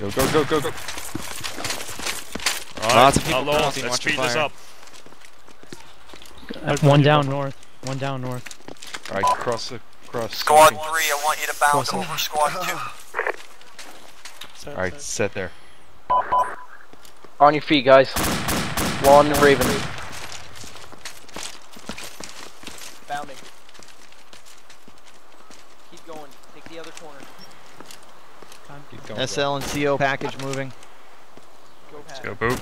Go, go, go, go, go. Alright, Lots of people outlaws, crossing, let's watch speed this up. Uh, one down north. One down north. Alright, cross the, cross. Squad 3, I want you to bound Crossing. over Squad 2. Alright, set there. On your feet, guys. One Raven. Bounding. Keep going. Take the other corner. Keep going. SL and CO package moving. Go Let's go boot.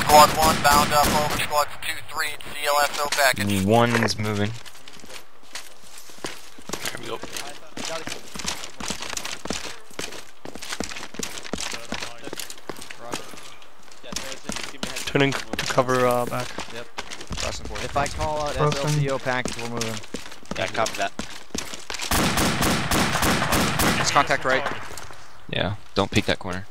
Squad 1, bound up over Squad 2, 3, CLSO package. One's moving. There we go. Turning to cover uh, back. Crossing forward. If I call out Crossing. SLCO package, we're moving. Yeah, copy that. It's contact right. Yeah, don't peek that corner.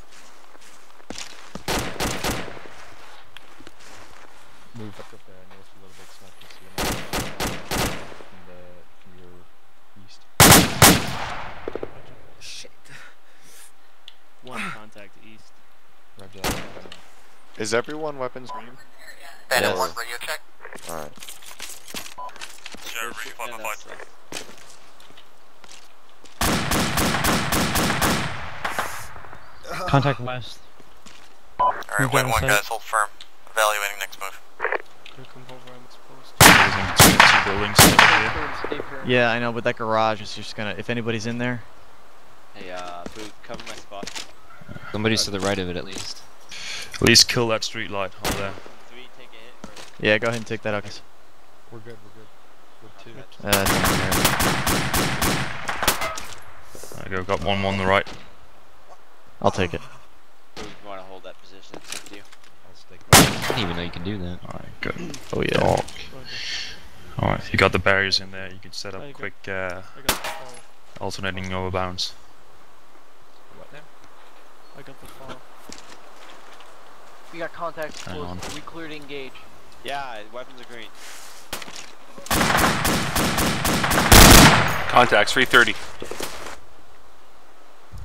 Move up up there north a little bit so I can see. From the, from your east. One contact east. Roger that. Is everyone weapons green? Bandit Yes. 1, radio check. Alright. Sure, resupply my flight. Contact west. Alright, Move win 1, south. guys, hold firm. Evaluating next move. Here come over on this post. Closing between the two buildings over here. Stay firm. Yeah, I know, but that garage is just gonna. If anybody's in there, Hey, uh, boot, cover my spot. somebody's to the right of it at least. At least kill that street light over there. Three, take a hit. Yeah, go ahead and take that out, guys. We're good, we're good. We're. Uh, that's not. There you go, got one on the right. I'll take it. Boot, you wanna hold that position, it's up to you. I'll stick. I didn't even know you can do that. Alright, good. Oh yeah. Dog. Alright, you got the barriers in there, you can set up you quick uh, I got the alternating overbounds. What now? I got the fall. We got contacts Hang close. on. We cleared to engage. Yeah, weapons are green. Contacts 330.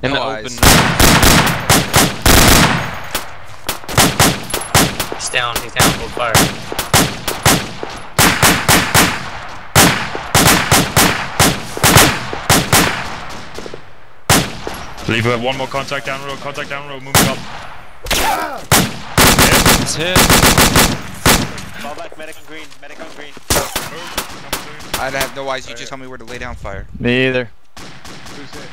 In No the eyes. open. He's down, he's down, hold fire. Leave we have one more contact down road, contact down road, moving up. It's hit. Fall back, medic on green, medic on green. I have no eyes. You just tell me where to lay down fire. Me either. Who's hit?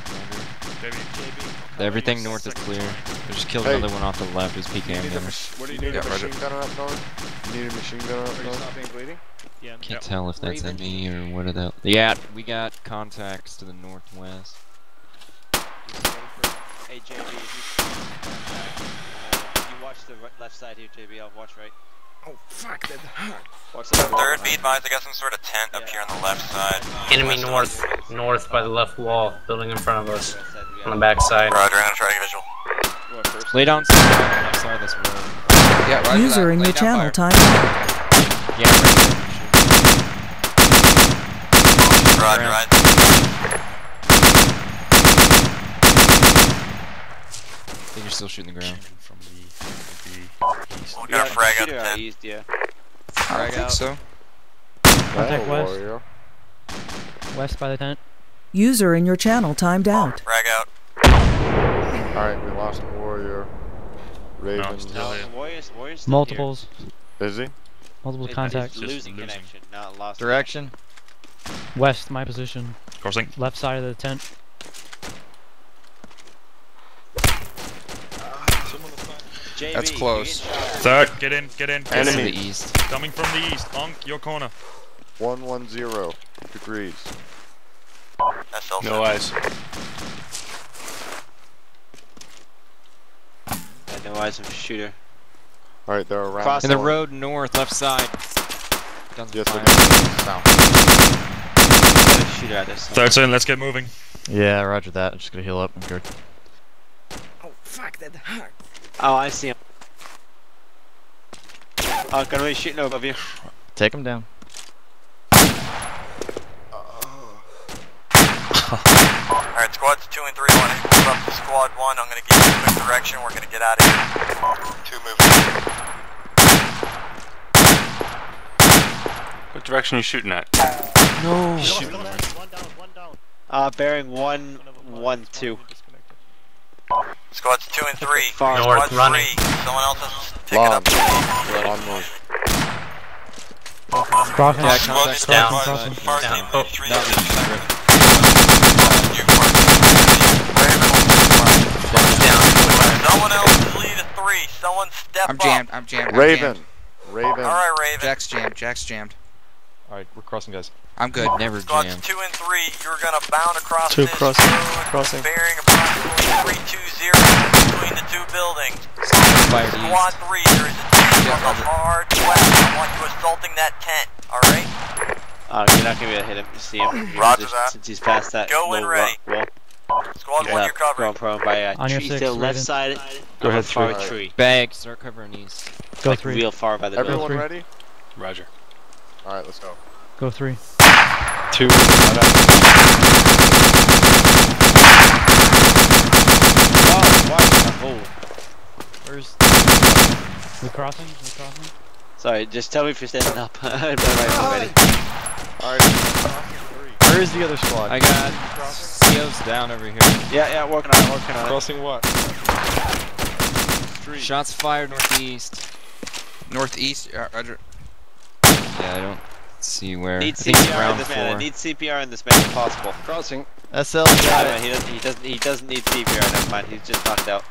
JB. Everything north is clear. We just killed Hey. another one off the left. It was PKM damage. what do you need? Yeah, a machine gunner up north? You need a machine gunner up north? stopping bleeding? Yeah. Can't Yep. tell if that's Raven. me or what are the. Yeah, we got contacts to the northwest. Hey, JB, if you, uh, you watch the left side here, JB, I'll watch right. Oh, fuck. That hurt. Watch the Third, wall. be advised, I got some sort of tent up here on the left side. Enemy West north, us. north by the left wall, building in front of us, Right side, we on the back side. Roger, I'm gonna try to get visual. You want first? Lay down some on the left side this road. Yeah, roger User that. in Lay your channel fire. timed out. Yeah, right there. Roger, Ground. right. I think you're still shooting the ground. From the, the east. We're Yeah, gonna frag out the shooter tent. east, yeah. I don't Frag think out. so. Contact west. warrior. West by the tent. User in your channel timed out. Frag out. Alright, we lost warrior. Raven. still No, here. Warriors, Warriors still Multiples. Is he? Multiple It- contacts. It's losing losing. connection, not lost. Direction. West, my position. Crossing. Left side of the tent. That's close. Third, get in, get in. Get To in. the east. Coming from the east. Onk, your corner. 110 degrees. SL No eyes. Yeah, no eyes of shooter. Alright, they're around. Cross In the corner. road north, left side. Guns Yes, fire. it is. South. Got a shooter out there. somewhere. Third in, let's get moving. Yeah, roger that. I'm just gonna heal up. I'm good. Oh, fuck, that hurt. Oh, I see him. Oh, can we shooting above you? Take him down. Alright, squads 2 and 3 1 up to squad 1. I'm going to give you a quick direction. We're going to get out of here. 2 move. What direction are you shooting at? No. Shooting. Uh, bearing one, one, two two. And 3. Far North, Squad running. 3. Someone else has to take up. Long move. Crossing. Yeah, contact down. Crossing. Park Down. team, Oh, three, No, three, Rip. You park team. One's down. Someone else is lead of 3. Someone step I'm up. jammed. I'm jammed. I'm Raven. jammed. Raven. Alright, Raven. Jack's jammed. Jack's jammed. Alright, we're crossing, guys. I'm good. Never Squads jammed. 2 and 3, you're going to bound across Two this crossing, road, crossing. bearing approximately 320 between the two buildings. Fired Squad east. 3, there is a tent on the hard west. I want you assaulting that tent, alright? Uh, you're not gonna be able to hit him, see him. Roger just- that. Since he's past that Go in little ready. wall. Squad 1, Yeah, you're covering. Going prone by uh, On your tree six, to left side. Go ahead, far three. tree. Bag. Start covering east. Go like three. real far by the Everyone three. ready? Roger. Alright, let's go. Go three. Two. Where's? the crossing? We crossing? sorry. Just tell me if you're standing up. I'm right already. Alright, three. Where is the other squad? I got COs down over here. Yeah, yeah. Working on it. Working on it. Crossing what? Street. Shots fired northeast. Northeast. Uh, Roger. Yeah, I don't see where. Need I CPR in ground this man. I floor. need CPR in this man if possible. Crossing. SL Oh, got no, it. he doesn't. He doesn't. He doesn't need CPR. Never mind. He's just knocked out.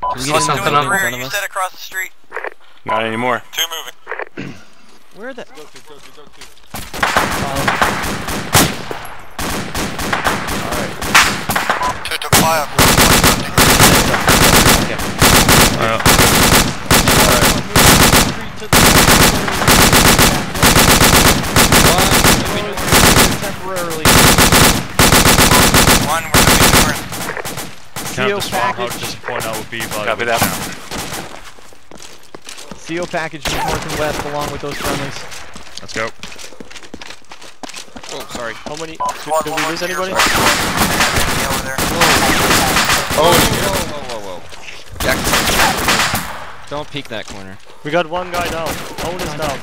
Can we get something on 3, front of you us? set across the street? Not anymore. 2 moving. Where the? Go to, go to, go to. Alright. 2 took fire. Uh, Temporarily. 1, we're moving north. count CO package. just point out would be by Copy that. town. CO package north and west along with those friendlies. Let's go. Oh, sorry. How many? Squad Did we lose anybody? Over there. Oh, whoa, whoa, whoa, whoa. Jack. Don't peek that corner. We got one guy down. Owen is down.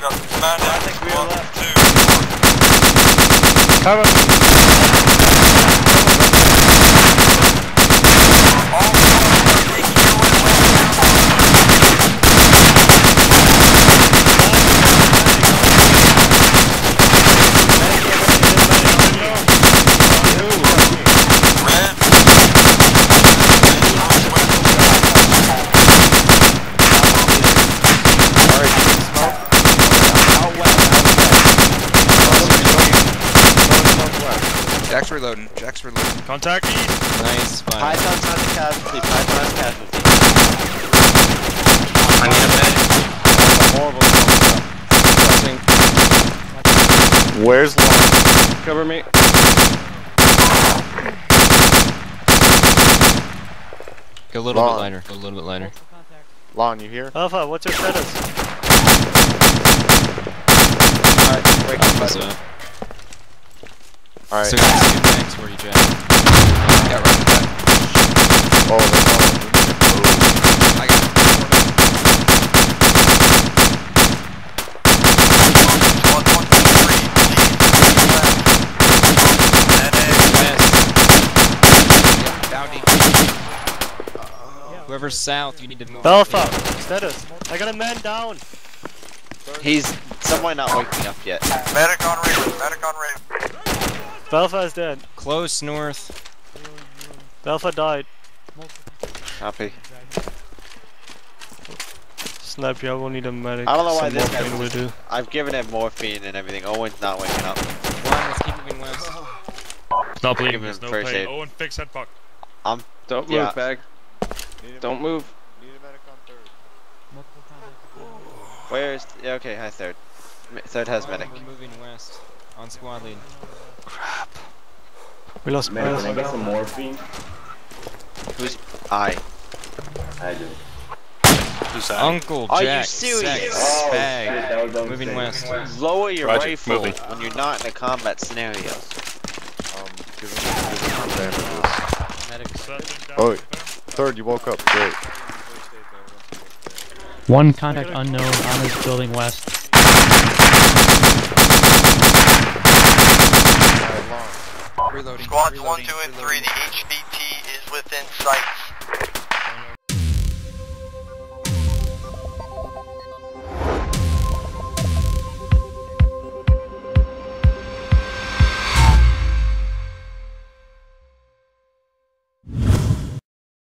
Got man down. I think we are left. two. Cover. Jack's reloading. Jack's reloading. Contact east. Nice fire. Python's not a casualty. Python's casualty. I need a medic. Horrible. Where's Long? Cover me. Go a little Long. bit lighter. Go a little bit lighter. Lon, you here? Alpha, what's your status? Alright, break up. What's up? Alright. So guys, two tanks where you jack. Yeah, right. That. Oh, they're on. I got Squad 1, 2, 3. Please. Left. Bounty. Whoever's south, you need to move. Alpha, status. I got a man down. He's somewhat not waking up yet. Medic on Raven. Medic on Raven. Alpha is dead. Close north. Alpha died. Copy. Snap you, I will need a medic. I don't know why Some this guy morphine do. I've given him morphine and everything. Owen's not waking up. One, let's keep moving west. It's not bleeding. There's him no first pain. aid. Owen, fix head puck. Don't Yeah. move, bag. Don't move. Need a medic on third. Where's yeah, okay? Hi, third. Third has medic. We're moving west. On squad lead. We lost Man, can I get some morphine? Who's I? I do. Who's that? Uncle Are you Jack, serious? sex, spag, moving west. Lower your Roger, rifle moving. when you're not in a combat scenario. Um, give him, give him some bandages. Oh, third, you woke up. Great. One contact unknown on his building west. Reloading. Squads reloading, 1, 2, and 3, the HVT is within sight.